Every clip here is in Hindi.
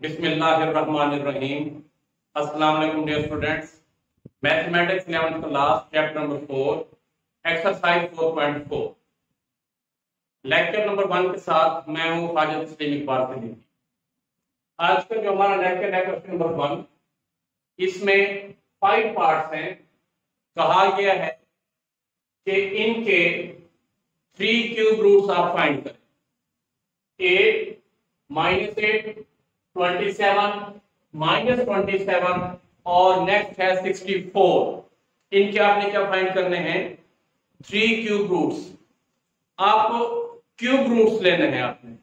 बिस्मिल्लाहिर्रहमानिर्रहीम। अस्सलाम वालेकुम dear students. Mathematics 11th class, chapter number 4 exercise 4.4 lecture number 1 के साथ मैं हूँ खालिद तस्लीम इकबाल सिद्दीकी। आज का जो हमारा लेक्चर है क्वेश्चन नंबर 1 इसमें फाइव पार्ट्स हैं। कहा गया है कि इनके थ्री क्यूब रूट्स आप फाइंड करें। Eight minus eight twenty seven minus twenty seven और नेक्स्ट है सिक्सटी फोर इनके आपने क्या फाइंड करने हैं? थ्री क्यूब रूट्स आपको क्यूब रूट्स लेने हैं आपने.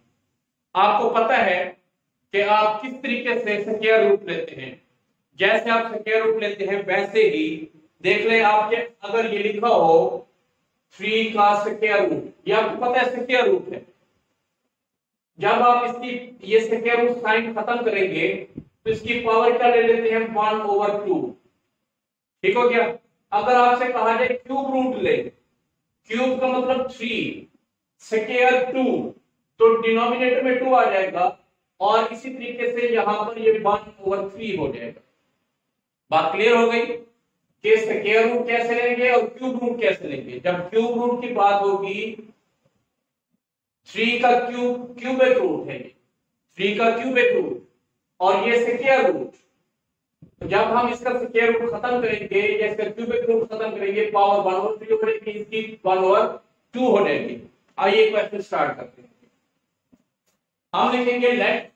आपको पता है कि आप किस तरीके से स्क्वायर रूट लेते हैं. जैसे आप स्क्वायर रूट लेते हैं, वैसे ही देख लें आपके अगर ये लिखा हो थ्री का स्क्वायर रूट ये आपको पता है स्क्वायर रूट है. जब आप इसकी ये रूट साइन खत्म करेंगे तो इसकी पावर क्या ले लेते हैं? वन ओवर टू ठीक हो गया? अगर आपसे कहा जाए क्यूब रूट ले क्यूब का मतलब थ्री स्क्वायर टू तो डिनोमिनेटर में टू आ जाएगा, और इसी तरीके से यहाँ पर ये वन ओवर थ्री हो जाएगा। बात क्लियर हो गई? कि स्क्वायर रूट कैसे लेंगे और क्यूब रूट कैसे लेंगे? जब क्यूब रूट की बात होगी थ्री का क्यूब क्यूबिक रूट है। थ्री का क्यूबिक रूट और ये स्क्वायर रूट तो जब हम इसका स्क्वायर रूट खत्म करेंगे, या इसका क्यूबिक रूट खत्म करेंगे पावर वन ओवर थ्री हो इसकी वन ओवर टू हो जाएगी। आइए क्वेश्चन स्टार्ट करते हैं। हम लिखेंगे let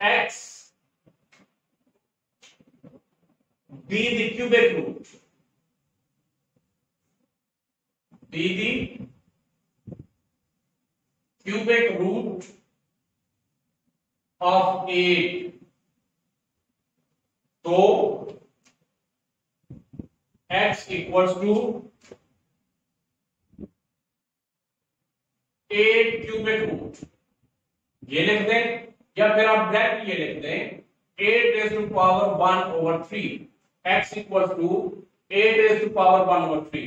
x be the cubic root be the cubic root of 8 तो x equals to eight cubic root ये लिख दें, या फिर आप डायरेक्ट ये लिख दें eight raise to power one over three x equals to eight raise to power one over three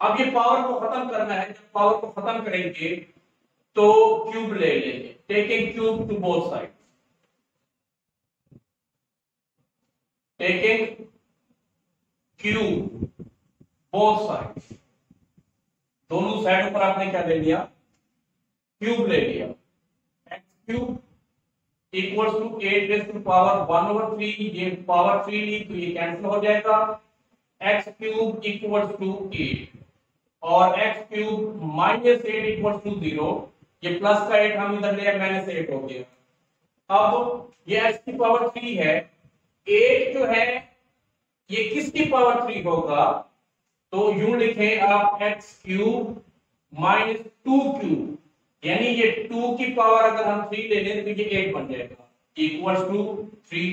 अब ये पावर को खत्म करना है, जब पावर को खत्म करेंगे तो क्यूब ले लेंगे। Taking cube to both side taking cube both side दोनों साइड पर आपने क्या ले लिया? क्यूब ले लिया। X cube equals to eight raise to power one over three ये पावर थ्री ली तो ये कैंसिल हो जाएगा। X cube equals to eight और x cube minus eight equal to zero plus का एट हम इधर ले माइनस एट हो गया। अब ये एक्स की पावर थ्री है। एट जो है, ये किसकी पावर थ्री होगा? तो यू लिखे आप x cube minus two cube यानी ये टू की पावर अगर हम थ्री ले लें तो ये एट बन जाएगा। इक्वल टू थ्री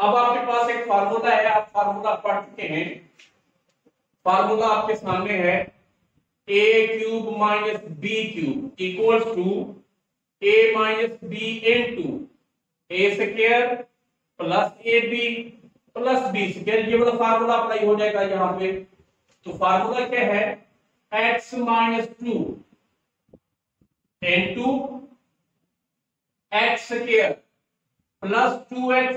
अब आपके पास एक फार्मूला है, आप फार्मूला पढ़ चुके हैं। फार्मूला आपके सामने है। A cube minus b cube equal to a minus b into a square plus a b plus b square ये वाला फार्मूला अप्लाई हो जाएगा यहाँ पे। तो फार्मूला क्या है? X minus two into x square plus two x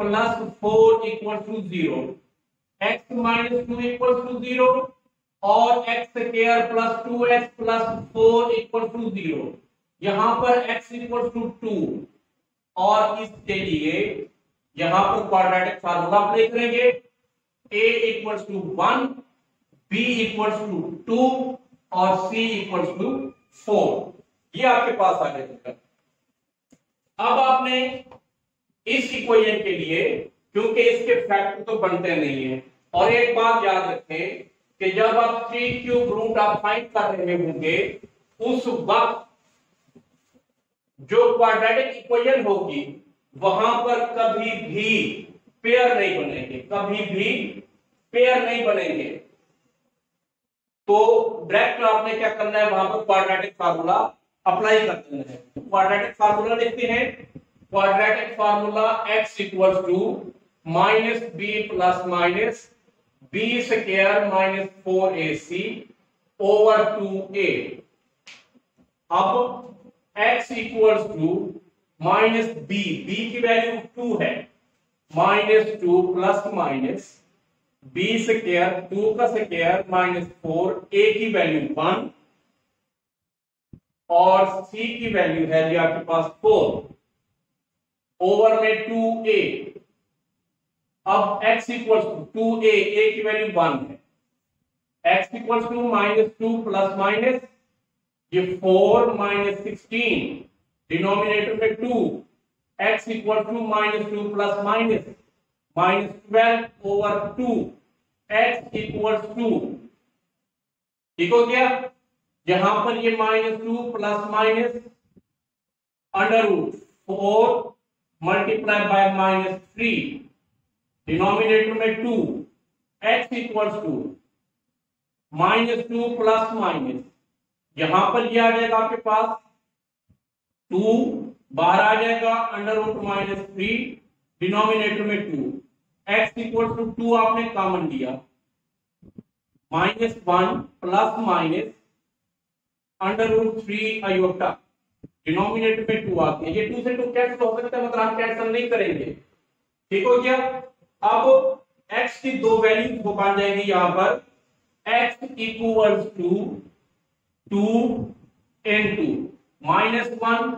plus four equal to zero x minus two equal to zero और x square plus two x plus four equal to zero यहाँ पर एक्स इक्वल टू टू और इसके लिए यहाँ पर क्वाड्रेटिक फार्मूला अप्लाई करेंगे. A equal to one b equal to two और सी इक्वल टू फोर ये आपके पास आ जाएगा अब आपने इस इक्वेशन के लिए, क्योंकि इसके फैक्टर तो बनते नहीं है, और एक बात याद रखें कि जब आप थ्री क्यूब रूट आप फाइंड कर रहे होंगे, उस वक्त जो क्वाड्रेटिक इक्वेशन होगी, वहाँ पर कभी भी पेयर नहीं बनेंगे, कभी भी पेयर नहीं बनेंगे। तो डायरेक्ट आपने क्या करना है? वहाँ पर क्वाड्रेटिक फार्मूला अप्लाई कर देना है। क्वाड्रेटिक फार्मूला लिखते हैं। Quadratic formula x equal to minus b plus minus b square minus four a c over two a अब x equals to minus b b की वैल्यू टू है. Minus two plus minus b square two का स्क्र माइनस फोर ए की वैल्यू वन और सी की वैल्यू है जी आपके पास फोर ओवर में टू ए अब x equals to two a a की वैल्यू वन है। x equals to minus two plus minus ये फोर माइनस सिक्सटीन डिनोमिनेटर में two x equal to minus two plus minus minus twelve over two x equal to ठीक हो गया? यहाँ पर ये minus two plus minus under root four multiply by minus three denominator में two x equal to minus two plus minus यहाँ पर ये आ जाएगा आपके पास टू बाहर आ जाएगा under root minus three denominator में two x equal to two आपने कॉमन लिया minus one plus minus under root three iota denominator में टू आ गया ये टू से टू कैंसिल हो सकता है मतलब आप कैंसिल नहीं करेंगे. ठीक हो गया? अब x की दो वैल्यू वो बन जाएँगी यहाँ पर x equal to two into minus one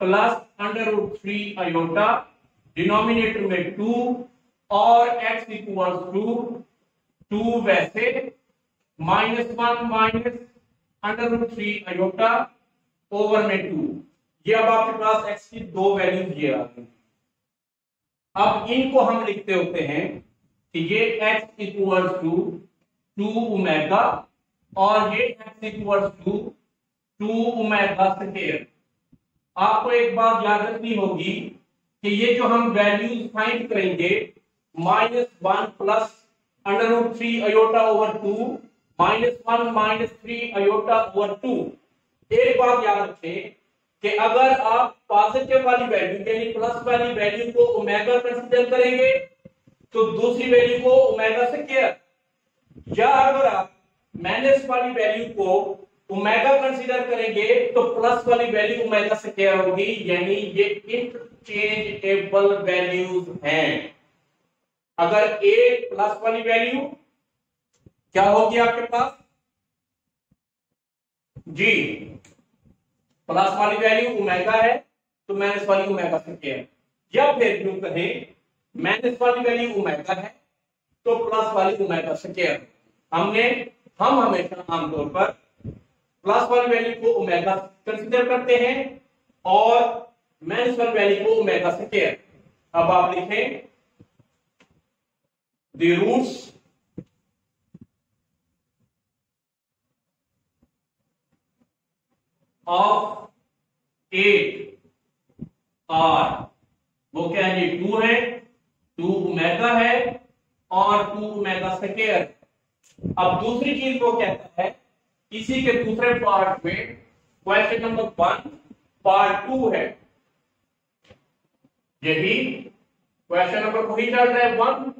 plus under root three iota denominator में टू और x इक्वल टू टू वैसे minus one minus under root three iota over में टू ये अब आपके पास x की दो वैल्यूज़ ये आ गई। अब इनको हम लिखते होते हैं कि ये x equal to two omega और ये x equal to two omega square आपको एक बात याद रखनी होगी कि ये जो हम वैल्यूज़ फाइंड करेंगे minus one plus under root three iota over two minus one minus three iota over two एक बात याद रखें कि अगर आप पॉजिटिव वाली वैल्यू यानी प्लस वाली वैल्यू को ओमेगा कंसीडर करेंगे तो दूसरी वैल्यू को ओमेगा से केयर या अगर आप माइनस वाली वैल्यू को ओमेगा कंसीडर करेंगे तो प्लस वाली वैल्यू ओमेगा से केयर होगी, यानी ये इंटरचेंजेबल वैल्यूज़ हैं. अगर ए प्लस वाली वैल्यू क्या होगी आपके पास? जी प्लस वाली वैल्यू ओमेगा है तो माइनस वाली ओमेगा से केयर या फिर यूँ कहें माइनस वाली वैल्यू ओमेगा है तो प्लस वाली ओमेगा से केयर हमने, हम हमेशा आमतौर पर प्लस वाली वैल्यू को ओमेगा कंसीडर करते हैं और माइनस वाली वैल्यू को ओमेगा से केयर अब आप लिखें the roots of eight are वो क्या है जी? टू है टू ओमेगा है और टू ओमेगा स्क्वायर अब दूसरी चीज़ वो कहता है? इसी के दूसरे पार्ट में question number one part two है। यही क्वेश्चन नंबर वही चल रहा है वन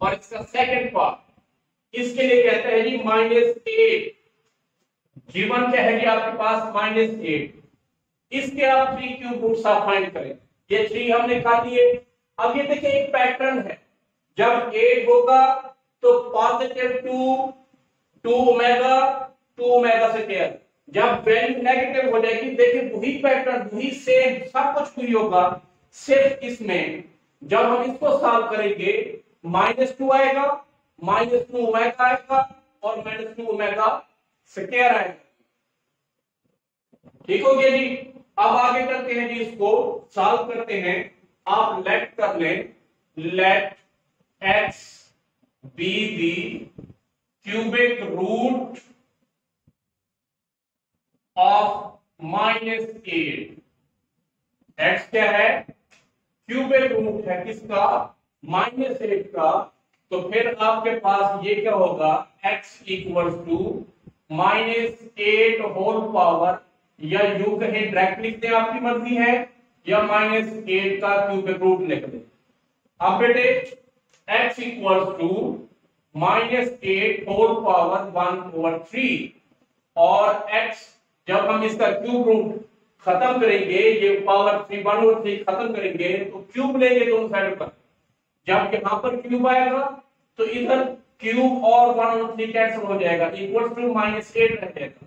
और इसका सेकंड पार्ट इसके लिए कहते हैं जी माइनस एट जीवन क्या है जी आपके पास माइनस एट इसके आप थ्री क्यूब रूट आप फाइंड करें। ये थ्री हमने खा दिए अब ये देखिए एक पैटर्न है। जब एट होगा तो positive two two omega two omega से केयर जब वैल्यू नेगेटिव हो जाएगी, देखिए वही पैटर्न वही सेम सब कुछ हुई होगा, सिर्फ़ इसमें। जब हम इसको सॉल्व करेंगे माइनस टू आएगा माइनस टू ओमेगा आएगा, और माइनस टू ओमेगा स्केयर आएगा ठीक हो गया जी? अब आगे करते हैं जी इसको सॉल्व करते हैं। आप लेट कर लें। Let x be the cubic root of minus eight x क्या है? क्यूबिक रूट है किसका? माइनस एट का। तो फिर आपके पास ये क्या होगा? X equal to minus eight whole power, या यू कहें डायरेक्ट लिख दें आपकी मर्ज़ी है, या माइनस एट का क्यूबिक रूट लिख दें। अब बेटे, x equal to minus eight whole power one over three और x, जब हम इसका क्यूब रूट खत्म करेंगे, ये पावर थ्री वन और थ्री खत्म करेंगे तो क्यूब लेंगे दोनों साइड पर। जब यहाँ पर क्यूब आएगा तो इधर क्यूब और वन और थ्री कैंसिल हो जाएगा इक्वल टू माइनस एट रह जाएगा।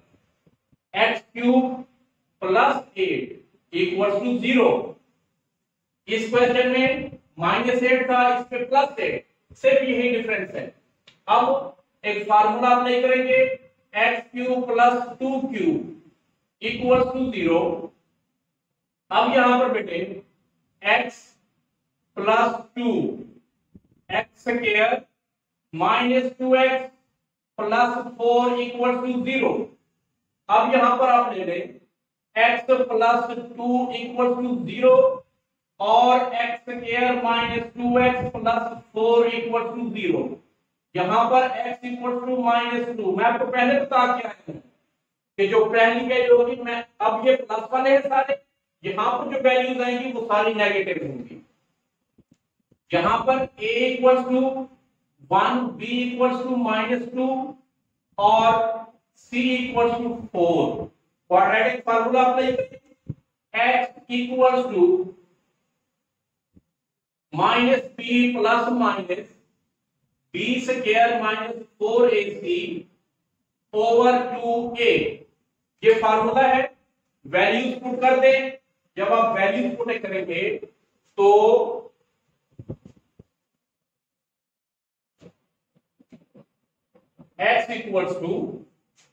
X cube plus eight equal to zero इस क्वेश्चन में माइनस एट था, इस पे प्लस एट सिर्फ़ यही डिफरेंस है। अब एक फार्मूला अप्लाई करेंगे। X cube plus two cube equal to zero अब यहाँ पर बेटे x plus two x square minus two x plus four equal to zero. अब यहाँ पर आप ले लें, x plus two equal to zero और x square minus two x plus four equal to zero. यहाँ पर x equal to minus two. मैं आपको पहले बता के आया हूँ कि जो पहली वैल्यू होगी, मैं अब ये प्लस वाले हैं सारे, यहाँ पर जो वैल्यूज़ आएँगी वो सारी नेगेटिव होंगी। यहाँ पर a equal to one b equal to minus two और c equal to four. Quadratic formula apply करें x equal to minus b plus minus b square minus four a c over two a ये फार्मूला है। वैल्यूज़ पुट कर दे। जब आप वैल्यूज़ पुट करेंगे तो x equals to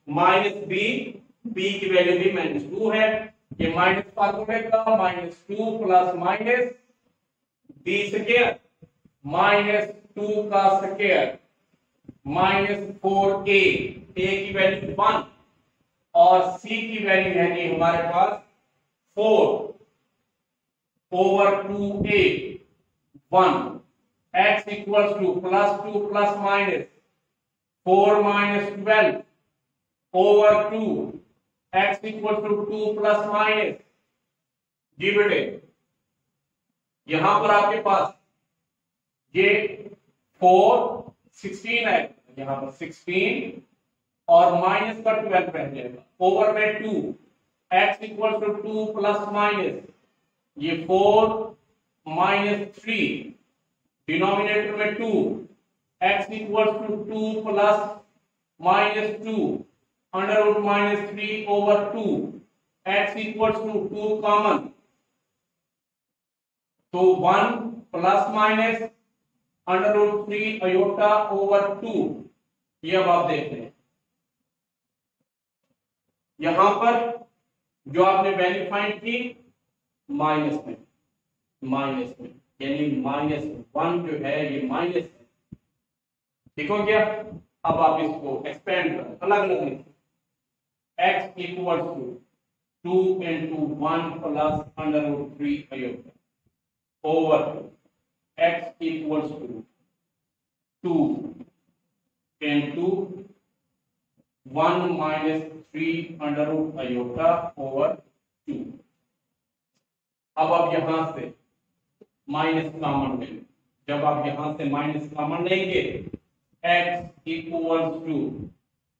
minus b b की वैल्यू भी माइनस टू है। ये माइनस फार्मूले का minus two plus minus b square minus two का square minus four a a की वैल्यू वन और सी की वैल्यू है जी हमारे पास four over two a one x equals to plus two plus minus four minus twelve over two x equal to two plus minus जी बेटे, यहाँ पर आपके पास ये फोर सिक्सटीन है। यहाँ पर सिक्सटीन और माइनस का ट्वेल्व रह जाएगा। ओवर में two x equal to two plus minus ये फोर माइनस थ्री डिनोमिनेटर में two x equal to two plus minus two under root minus three over two x equal to two common तो one plus minus under root three iota over two ये अब आप देख रहे हैं। यहाँ पर जो आपने वैल्यू की माइनस में माइनस में, यानी माइनस वन जो है, ये माइनस ठीक हो गया अब आप इसको एक्सपेंड कर अलग अलग लिखें x equal to two into one plus under root three iota over two x equals to 2 into 1 minus 3 under root iota over 2 अब आप यहाँ से माइनस कॉमन लेंगे जब आप यहाँ से माइनस कॉमन लेंगे x equals to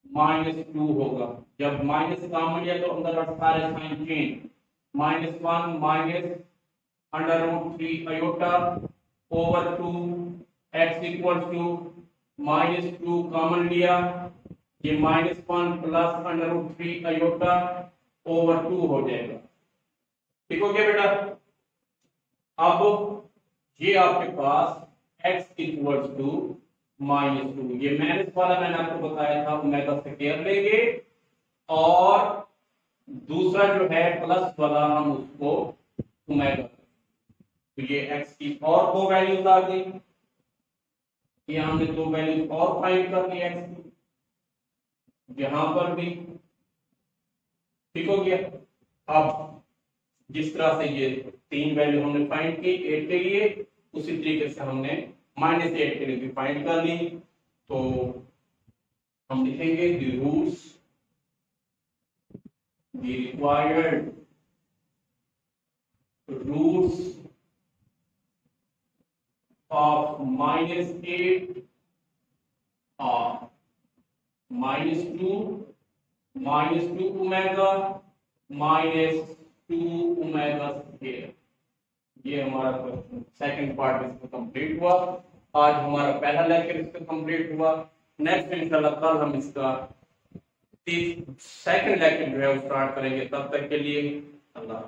minus two होगा। जब माइनस कॉमन लिया तो अंदर सारे sign change minus one minus under root three iota over two x equal to minus two common लिया। ये minus one plus under root three iota over two हो जाएगा। ठीक हो गया बेटा? अब ये आपके पास x equal to minus two ये माइनस वाला मैंने आपको बताया था ओमेगा से केयर लेंगे। और दूसरा जो है, प्लस वाला हम उसको ओमेगा तो ये x की और दो वैल्यूज़ आ गई। ये हमने दो वैल्यूज़ और फाइंड कर ली x की। यहाँ पर भी। ठीक हो गया। अब जिस तरह से ये तीन वैल्यू हमने फाइंड की एट के लिए, उसी तरीके से हमने माइनस एट के लिए फाइंड ली तो हम लिखेंगे the roots the required roots of minus 8 of minus 2 minus 2 omega minus two square. ये हमारा क्वेश्चन, सेकंड पार्ट इसका कंप्लीट हुआ। आज हमारा पहला लेक्चर इसका कंप्लीट हुआ। नेक्स्ट इंशाल्लाह कल हम इसका सेकंड लेक्चर जो है वो स्टार्ट करेंगे। तब तक के लिए अल्लाह